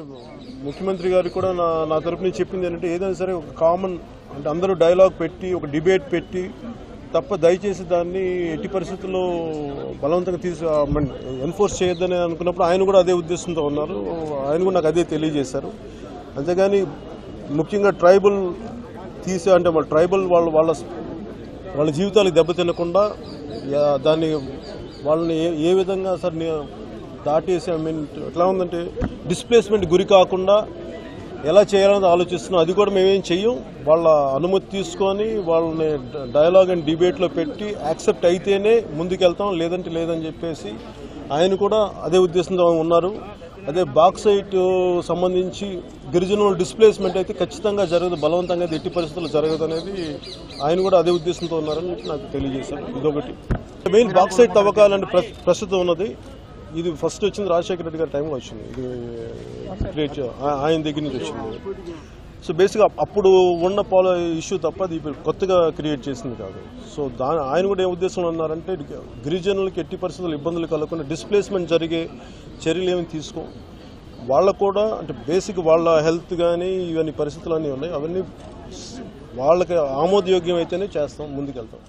అంటే ముఖ్యమంత్రి గారికి కూడా నా నా తరపు నుంచి చెప్పింది ఏంటంటే ఏదైనా సరే ఒక కామన్ అంటే అందరూ డైలాగ్ పెట్టి ఒక డిబేట్ పెట్టి తప్ప దయచేసి దాన్ని ఎట్టి పరిస్థితుల్లో బలవంతంగా తీసి ఎన్ఫోర్స్ చేయొద్దని అనుకున్నప్పుడు ఆయన కూడా అదే ఉద్దేశంతో ఉన్నారు. ఆయన కూడా నాకు అదే తెలియజేశారు. అంతేగాని ముఖ్యంగా ట్రైబల్ తీసే అంటే వాళ్ళ ట్రైబల్ వాళ్ళు వాళ్ళ వాళ్ళ జీవితాలకు దెబ్బతినకుండా తినకుండా దాన్ని వాళ్ళని ఏ ఏ విధంగా సార్ దాటేసి ఐ మీన్ ఎట్లా ఉందంటే డిస్ప్లేస్మెంట్ గురి కాకుండా ఎలా చేయాలని ఆలోచిస్తున్నాం. అది కూడా మేమేం చెయ్యం. వాళ్ళ అనుమతి తీసుకొని వాళ్ళని డైలాగ్ అండ్ డిబేట్లో పెట్టి యాక్సెప్ట్ అయితేనే ముందుకెళ్తాం లేదంటే లేదని చెప్పేసి ఆయన కూడా అదే ఉద్దేశంతో ఉన్నారు. అదే బాక్సైట్ సంబంధించి గిరిజనుల డిస్ప్లేస్మెంట్ అయితే ఖచ్చితంగా జరగదు బలవంతంగా ఎట్టి పరిస్థితుల్లో జరగదు అనేది ఆయన కూడా అదే ఉద్దేశంతో ఉన్నారని నాకు తెలియజేశారు. ఇదొకటి. మెయిన్ బాక్సైట్ తవ్వకాలని ప్ర- ప్రస్తుతం ఉన్నది. ఇది ఫస్ట్ వచ్చింది రాజశేఖర రెడ్డి గారి టైంలో వచ్చింది. ఇది uh, క్రియేట్ ఆయన దగ్గర నుంచి వచ్చింది. సో బేసిక్గా అప్పుడు ఉన్న పాల ఇష్యూ తప్ప అది కొత్తగా క్రియేట్ చేసింది కాదు. సో దాని ఆయన కూడా ఏ ఉద్దేశంలో ఉన్నారంటే గిరిజనులకు ఎట్టి పరిస్థితులు ఇబ్బందులు కలగకుండా డిస్ప్లేస్మెంట్ జరిగే చర్యలు ఏమి తీసుకో వాళ్ళకు కూడా అంటే బేసిక్ వాళ్ళ హెల్త్ కానీ ఇవన్నీ పరిస్థితులు అన్నీ ఉన్నాయి. అవన్నీ వాళ్ళకి ఆమోదయోగ్యం అయితేనే చేస్తాం ముందుకెళ్తాం.